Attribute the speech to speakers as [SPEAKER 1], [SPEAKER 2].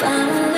[SPEAKER 1] found